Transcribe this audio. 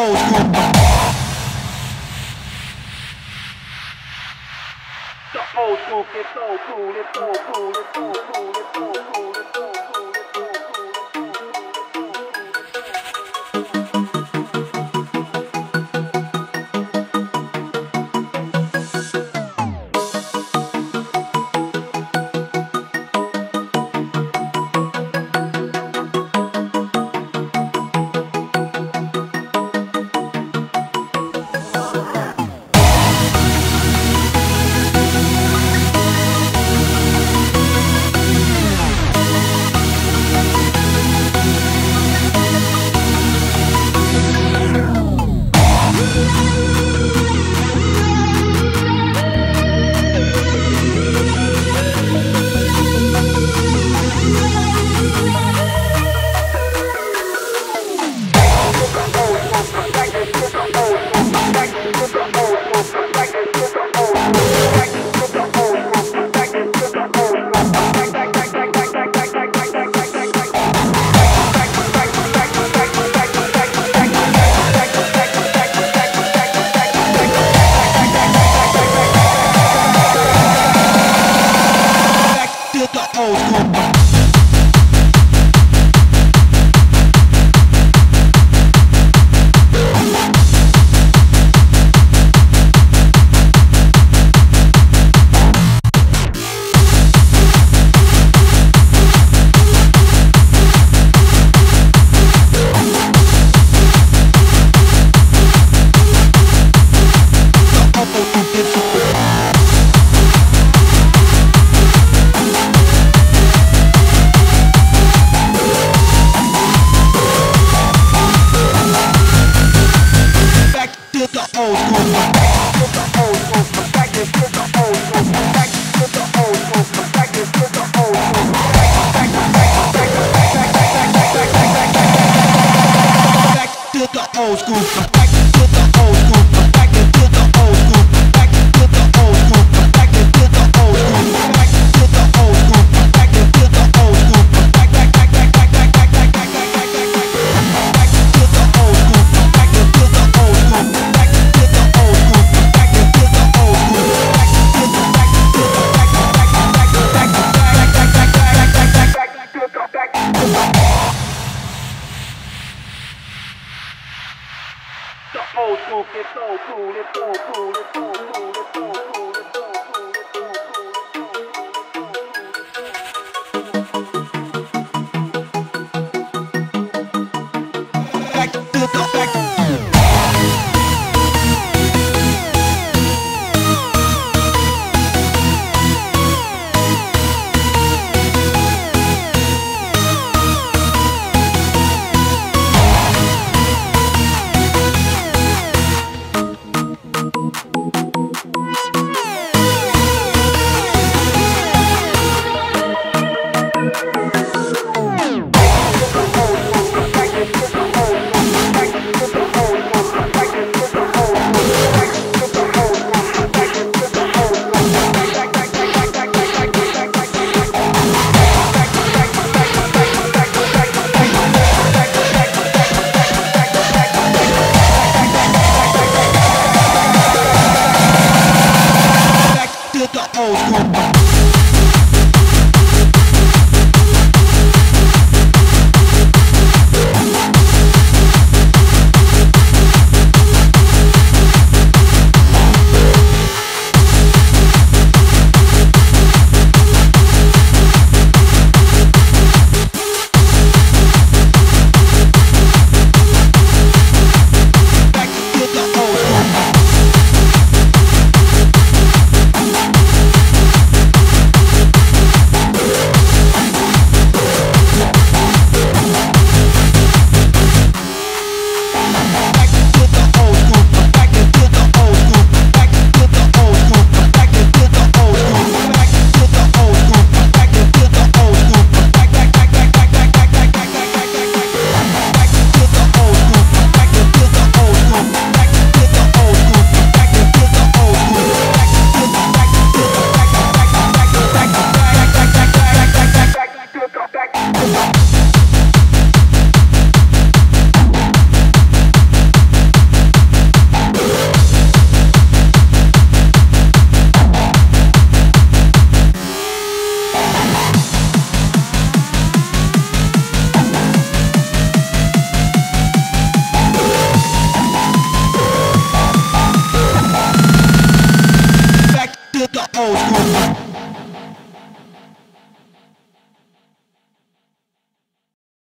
old school. The old school, it's so cool, it's so cool, it's so cool, it's so cool, it's so cool. old school. go through, get so cool, it's so cool, it's so cool, it's so cool, it's so cool. old school old school